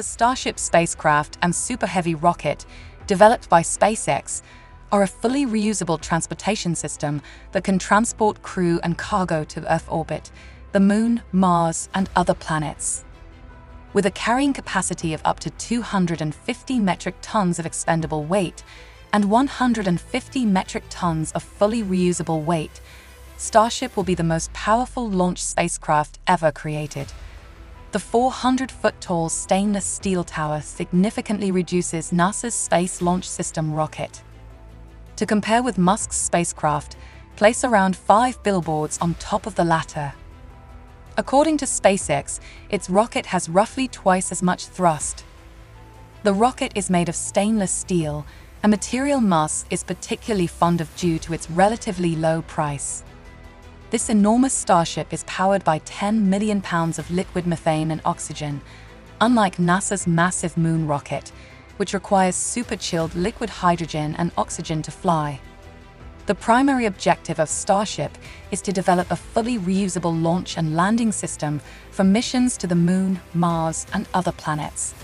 The Starship spacecraft and Super Heavy rocket, developed by SpaceX, are a fully reusable transportation system that can transport crew and cargo to Earth orbit, the Moon, Mars, and other planets. With a carrying capacity of up to 250 metric tons of expendable weight and 150 metric tons of fully reusable weight, Starship will be the most powerful launch spacecraft ever created. The 400 foot tall stainless steel tower significantly reduces NASA's Space Launch System rocket. To compare with Musk's spacecraft, place around five billboards on top of the latter. According to SpaceX, its rocket has roughly twice as much thrust. The rocket is made of stainless steel, a material Musk is particularly fond of due to its relatively low price. This enormous starship is powered by 10 million pounds of liquid methane and oxygen, unlike NASA's massive moon rocket, which requires super-chilled liquid hydrogen and oxygen to fly. The primary objective of Starship is to develop a fully reusable launch and landing system for missions to the Moon, Mars, and other planets.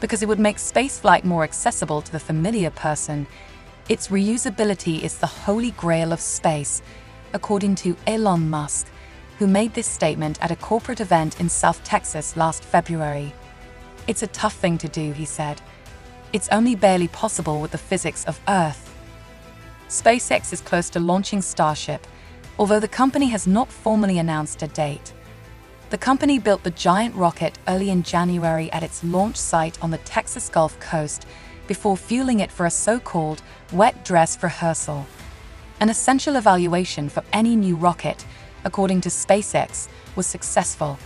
Because it would make spaceflight more accessible to the familiar person, its reusability is the holy grail of space, according to Elon Musk, who made this statement at a corporate event in South Texas last February. It's a tough thing to do, he said it's only barely possible with the physics of Earth. SpaceX is close to launching Starship, although the company has not formally announced a date. The company built the giant rocket early in January at its launch site on the Texas Gulf Coast before fueling it for a so-called wet dress rehearsal. An essential evaluation for any new rocket, according to SpaceX, was successful.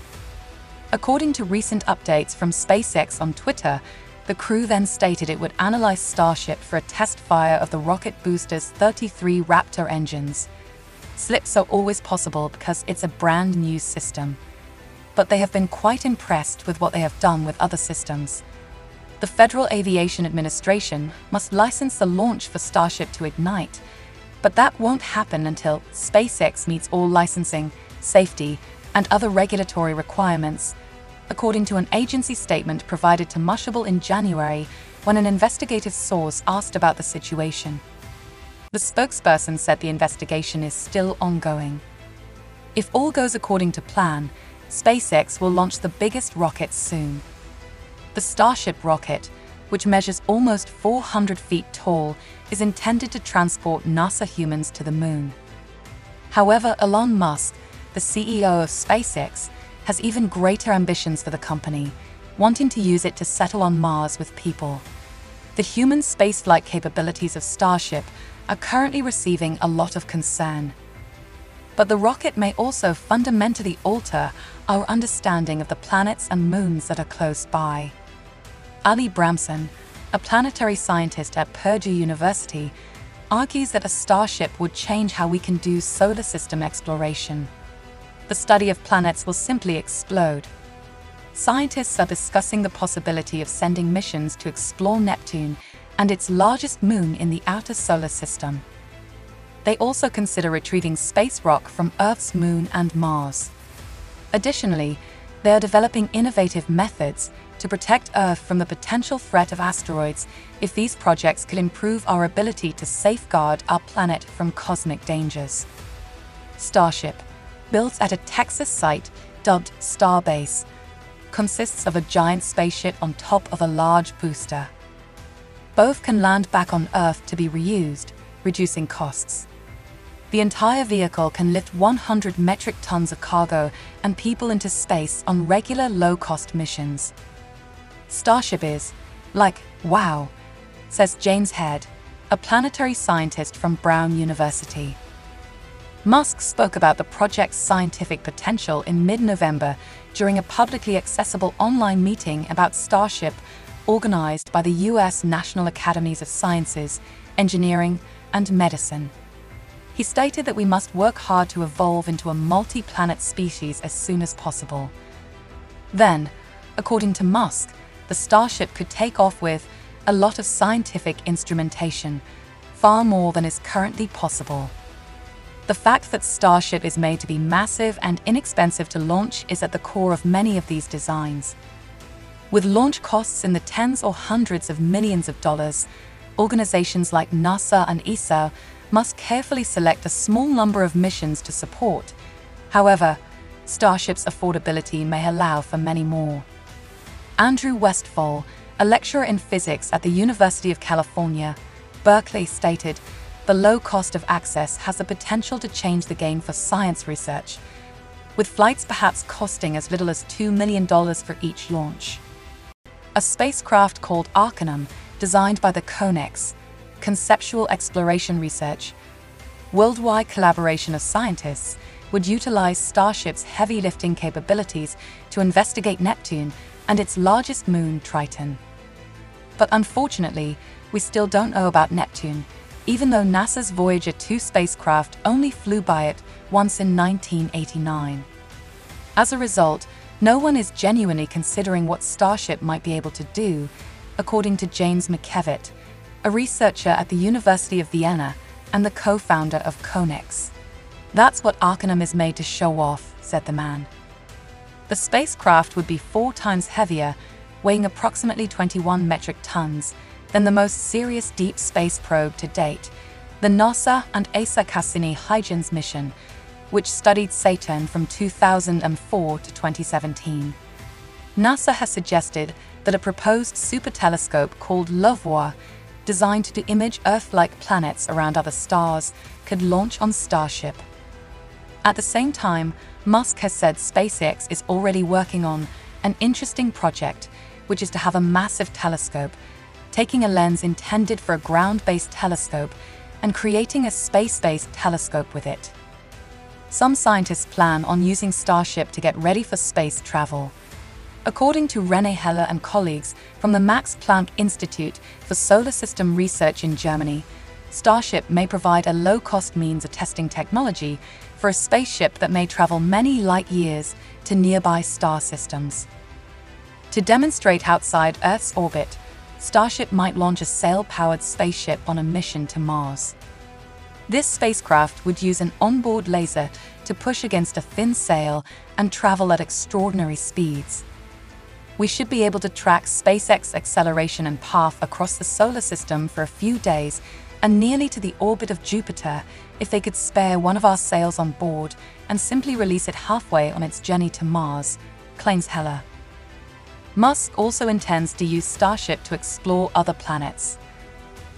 According to recent updates from SpaceX on Twitter, the crew then stated it would analyze Starship for a test fire of the rocket booster's 33 Raptor engines. Slips are always possible because it's a brand new system. But they have been quite impressed with what they have done with other systems. The Federal Aviation Administration must license the launch for Starship to ignite, but that won't happen until SpaceX meets all licensing, safety, and other regulatory requirements according to an agency statement provided to Mashable in January when an investigative source asked about the situation. The spokesperson said the investigation is still ongoing. If all goes according to plan, SpaceX will launch the biggest rocket soon. The Starship rocket, which measures almost 400 feet tall, is intended to transport NASA humans to the moon. However, Elon Musk, the CEO of SpaceX, has even greater ambitions for the company, wanting to use it to settle on Mars with people. The human spaceflight capabilities of Starship are currently receiving a lot of concern. But the rocket may also fundamentally alter our understanding of the planets and moons that are close by. Ali Bramson, a planetary scientist at Purdue University, argues that a starship would change how we can do solar system exploration the study of planets will simply explode. Scientists are discussing the possibility of sending missions to explore Neptune and its largest moon in the outer solar system. They also consider retrieving space rock from Earth's moon and Mars. Additionally, they are developing innovative methods to protect Earth from the potential threat of asteroids if these projects could improve our ability to safeguard our planet from cosmic dangers. Starship built at a Texas site dubbed Starbase, consists of a giant spaceship on top of a large booster. Both can land back on Earth to be reused, reducing costs. The entire vehicle can lift 100 metric tons of cargo and people into space on regular low-cost missions. Starship is, like, wow, says James Head, a planetary scientist from Brown University. Musk spoke about the project's scientific potential in mid-November during a publicly accessible online meeting about Starship organized by the U.S. National Academies of Sciences, Engineering, and Medicine. He stated that we must work hard to evolve into a multi-planet species as soon as possible. Then, according to Musk, the Starship could take off with a lot of scientific instrumentation, far more than is currently possible. The fact that Starship is made to be massive and inexpensive to launch is at the core of many of these designs. With launch costs in the tens or hundreds of millions of dollars, organizations like NASA and ESA must carefully select a small number of missions to support. However, Starship's affordability may allow for many more. Andrew Westphal, a lecturer in physics at the University of California, Berkeley stated, the low cost of access has the potential to change the game for science research, with flights perhaps costing as little as $2 million for each launch. A spacecraft called Arcanum, designed by the CONEX, Conceptual Exploration Research, worldwide collaboration of scientists, would utilize Starship's heavy lifting capabilities to investigate Neptune and its largest moon, Triton. But unfortunately, we still don't know about Neptune, even though NASA's Voyager 2 spacecraft only flew by it once in 1989. As a result, no one is genuinely considering what Starship might be able to do, according to James McKevitt, a researcher at the University of Vienna and the co-founder of CONEX. That's what Arcanum is made to show off, said the man. The spacecraft would be four times heavier, weighing approximately 21 metric tons, than the most serious deep space probe to date, the NASA and ESA Cassini Huygens mission, which studied Saturn from 2004 to 2017. NASA has suggested that a proposed super telescope called LUVOIR, designed to image Earth-like planets around other stars, could launch on Starship. At the same time, Musk has said SpaceX is already working on an interesting project, which is to have a massive telescope, taking a lens intended for a ground-based telescope and creating a space-based telescope with it. Some scientists plan on using Starship to get ready for space travel. According to René Heller and colleagues from the Max Planck Institute for Solar System Research in Germany, Starship may provide a low-cost means of testing technology for a spaceship that may travel many light years to nearby star systems. To demonstrate outside Earth's orbit, Starship might launch a sail-powered spaceship on a mission to Mars. This spacecraft would use an onboard laser to push against a thin sail and travel at extraordinary speeds. We should be able to track SpaceX acceleration and path across the solar system for a few days and nearly to the orbit of Jupiter if they could spare one of our sails on board and simply release it halfway on its journey to Mars, claims Heller. Musk also intends to use Starship to explore other planets.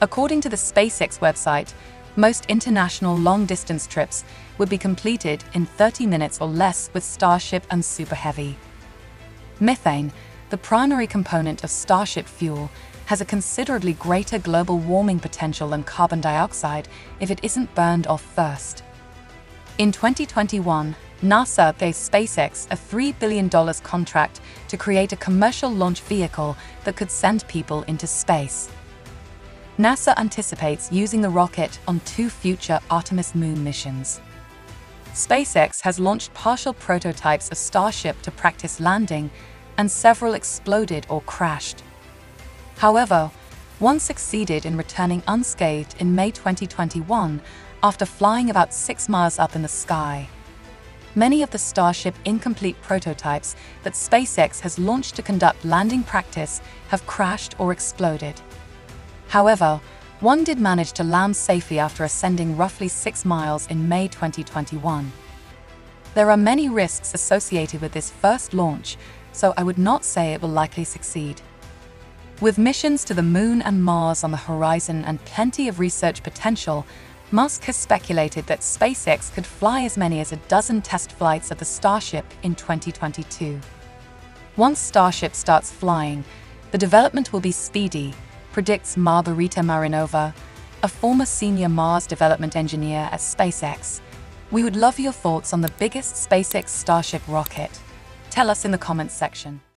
According to the SpaceX website, most international long-distance trips would be completed in 30 minutes or less with Starship and Super Heavy. Methane, the primary component of Starship fuel, has a considerably greater global warming potential than carbon dioxide if it isn't burned off first. In 2021, NASA gave SpaceX a $3 billion contract to create a commercial launch vehicle that could send people into space. NASA anticipates using the rocket on two future Artemis moon missions. SpaceX has launched partial prototypes of Starship to practice landing, and several exploded or crashed. However, one succeeded in returning unscathed in May 2021 after flying about six miles up in the sky. Many of the Starship incomplete prototypes that SpaceX has launched to conduct landing practice have crashed or exploded. However, one did manage to land safely after ascending roughly six miles in May 2021. There are many risks associated with this first launch, so I would not say it will likely succeed. With missions to the Moon and Mars on the horizon and plenty of research potential, Musk has speculated that SpaceX could fly as many as a dozen test flights of the Starship in 2022. Once Starship starts flying, the development will be speedy, predicts Margarita Marinova, a former senior Mars development engineer at SpaceX. We would love your thoughts on the biggest SpaceX Starship rocket. Tell us in the comments section.